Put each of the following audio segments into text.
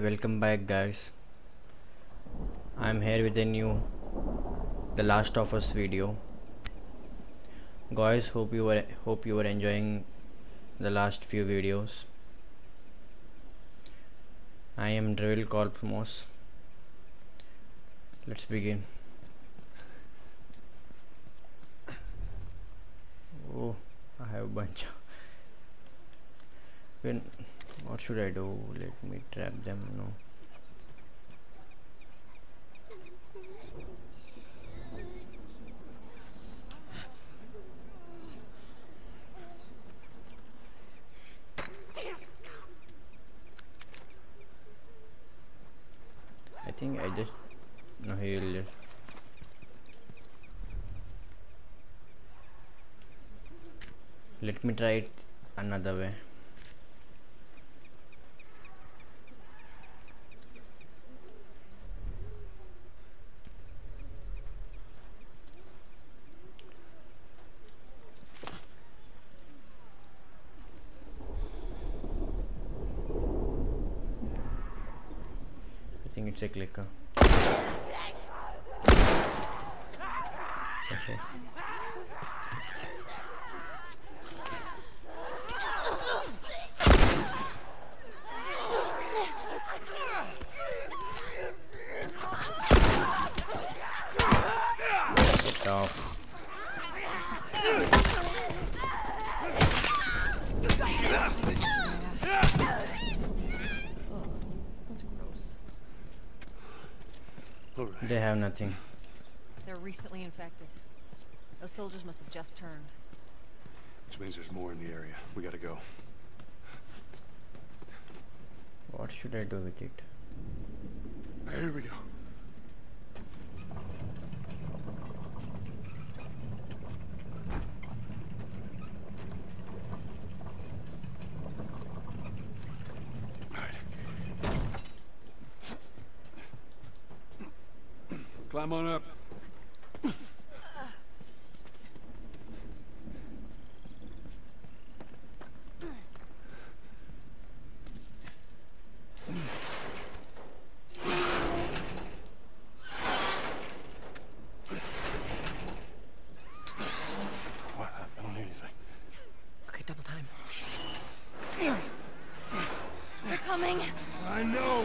welcome back guys. I'm here with a new The Last of Us video. Guys hope you were hope you were enjoying the last few videos. I am Drevil Cosmos let's begin. Oh I have a bunch what should I do? Let me trap them no. I think I just no he will just let me try it another way I think it's a clicker. Okay. Get off. That's gross. All right. They have nothing. They're recently infected. Those soldiers must have just turned. Which means there's more in the area. We gotta go. What should I do with it? Here we go. Climb on up. What? I don't hear anything. Okay, double time. They're coming. I know.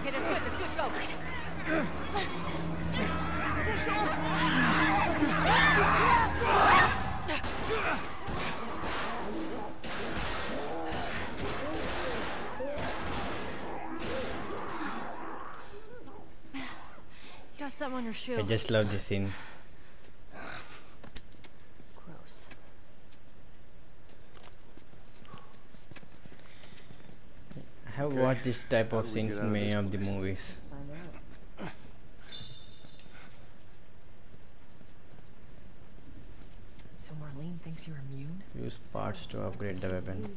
Okay, that's good. That's good. Go. You got something on your shoe. I just love this scene. Gross. I have watched this type of scenes in many of the movies. So Marlene thinks you're immune? Use parts to upgrade the weapon.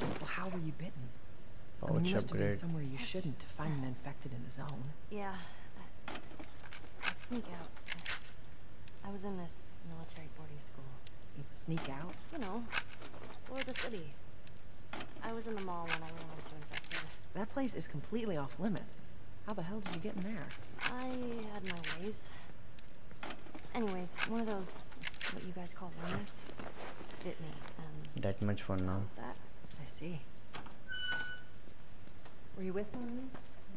Well, how were you bitten? I mean, Pouch you must have been somewhere you shouldn't to find an infected in the zone. Yeah, I, I'd sneak out. I was in this military boarding school. You'd sneak out? You know, explore the city. I was in the mall when I ran into infected. That place is completely off limits. How the hell did you get in there? I had my ways. Anyways, one of those, what you guys call runners, bit me, and That much for now. was that. I see. Were you with Marlene?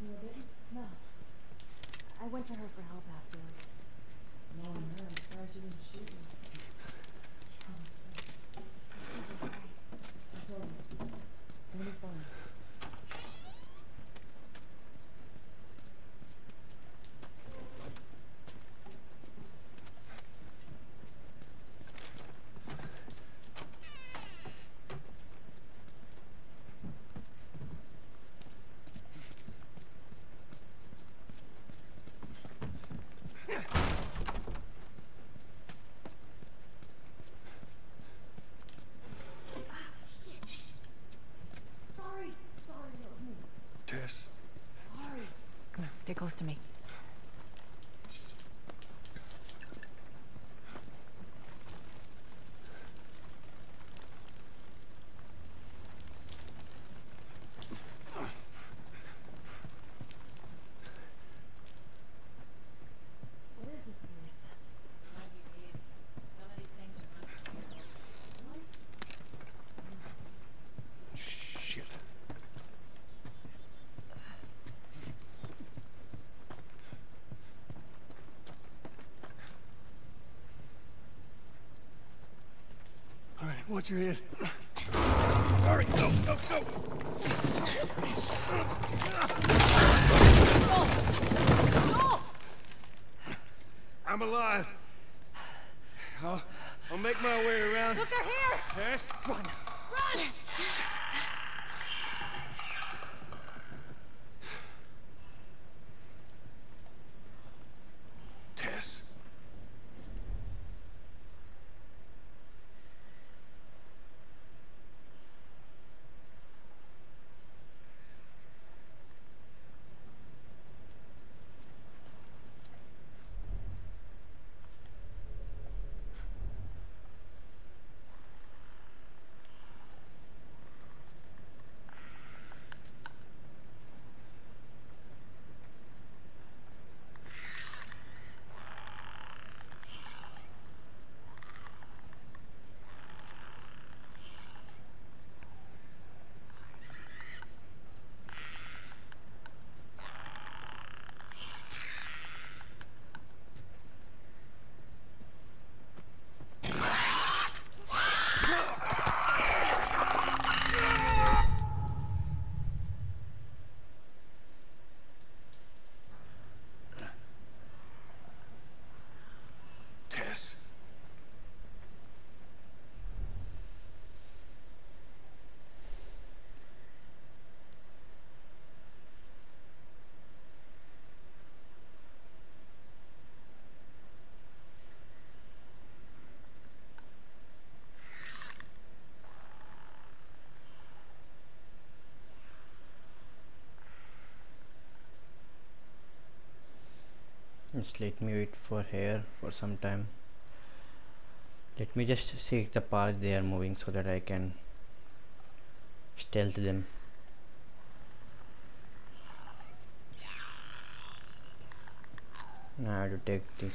You were bitten? No. I went to her for help afterwards. No, I'm not. I'm surprised you didn't shoot me. It's gonna be fun. Close to me. Watch your head. Sorry, no, no, no. I'm alive. I'll, I'll make my way around. Look, they're here! Tess? Run! Tess. Just let me wait for here for some time. Let me just see the path they are moving so that I can stealth them. Now I have to take this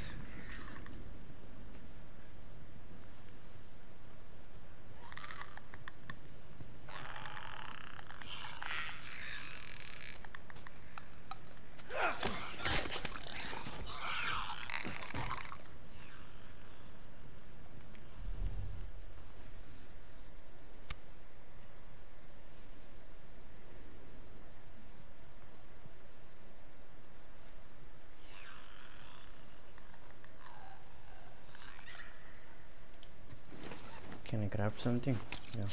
can I grab something? Yeah.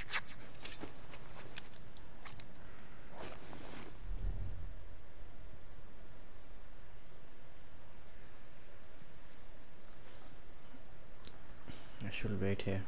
I should wait here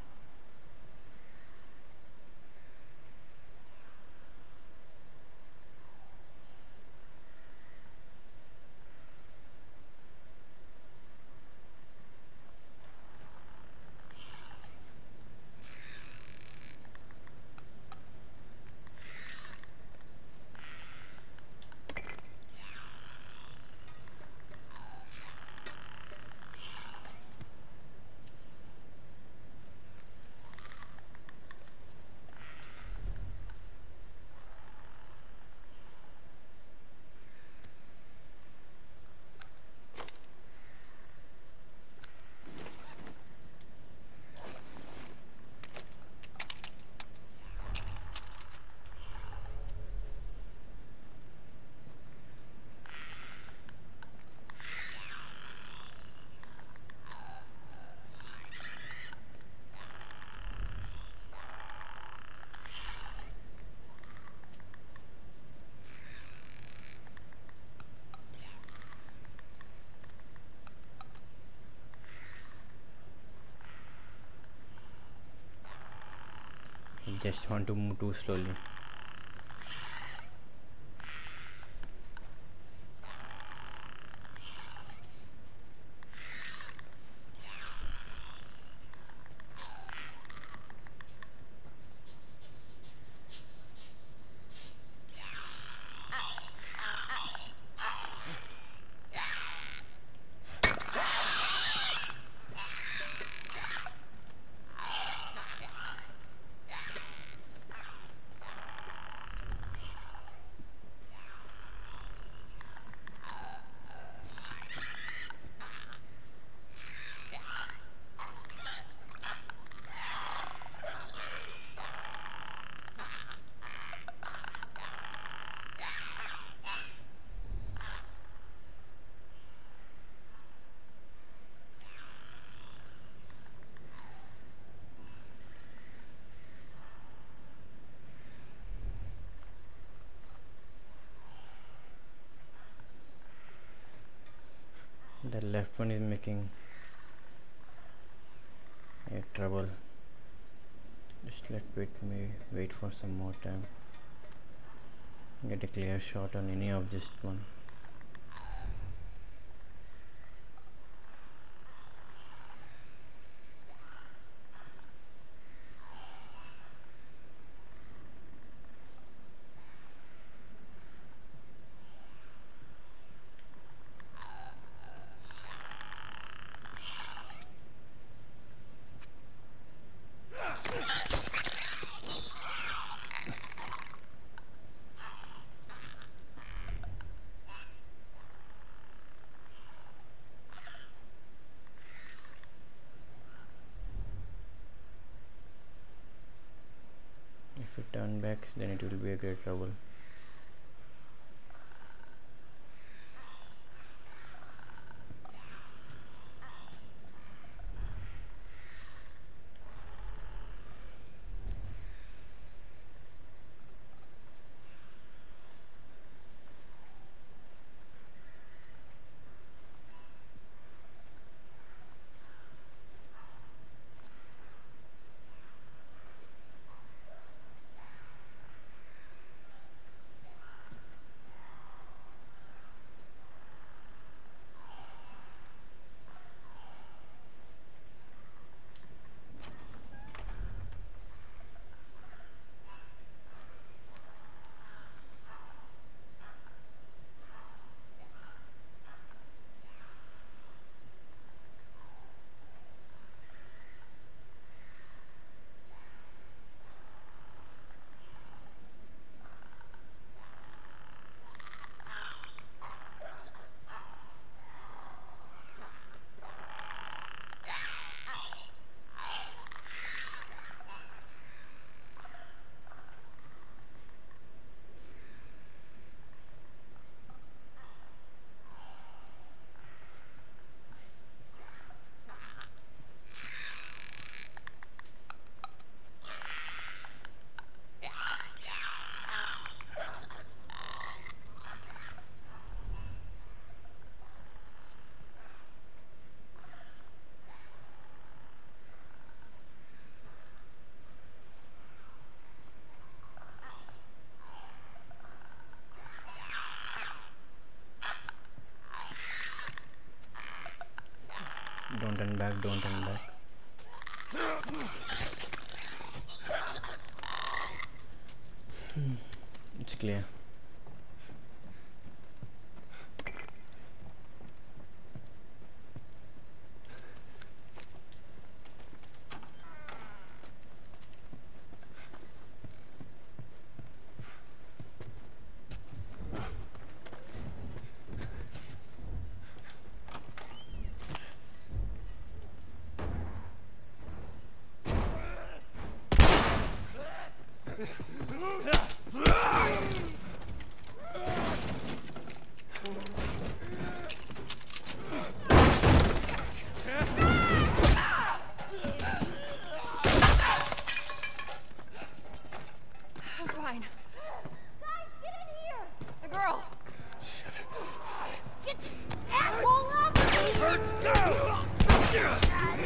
I just want to move too slowly the left one is making a trouble. Just let wait me wait for some more time. Get a clear shot on any of this one back don't turn back. Hmm, it's clear Yeah.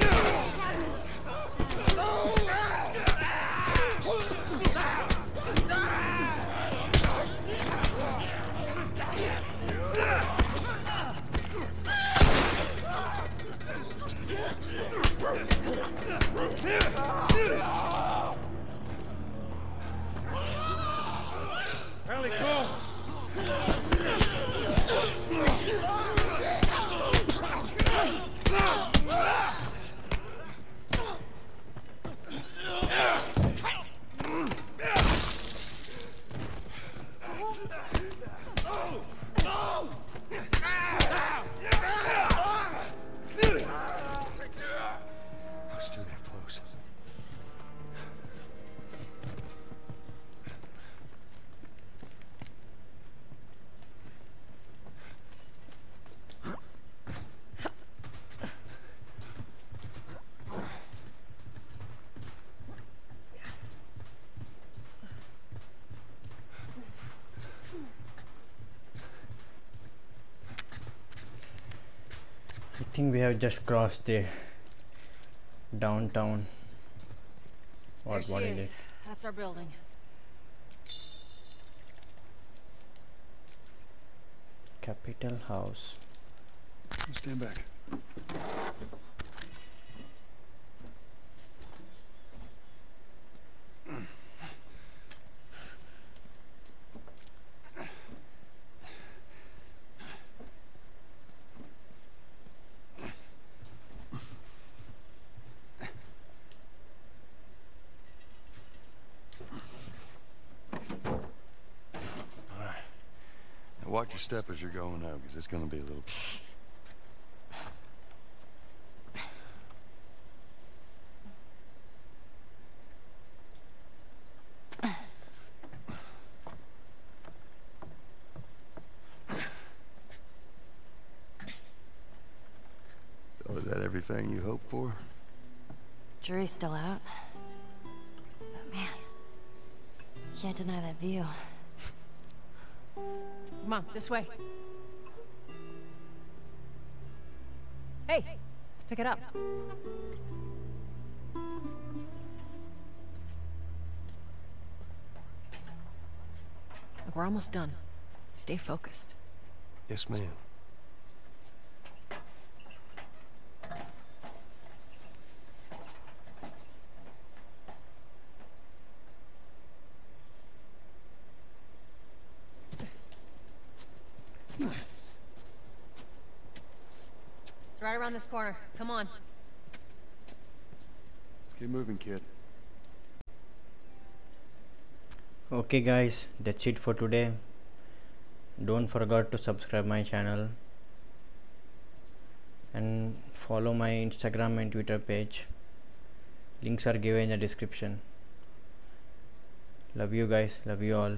Think we have just crossed the downtown. there What what is. is it? That's our building. Capitol House. Stand back. Watch your step as you're going out, because it's gonna be a little. So is that everything you hoped for? Jury's still out. But man, can't deny that view. Come on, this way. Hey, let's pick it up. Look, we're almost done. Stay focused. Yes, ma'am. Around this corner. Come on. Let's keep moving, kid. Okay guys, that's it for today. Don't forget to subscribe my channel and follow my Instagram and Twitter page. Links are given in the description. Love you guys, love you all.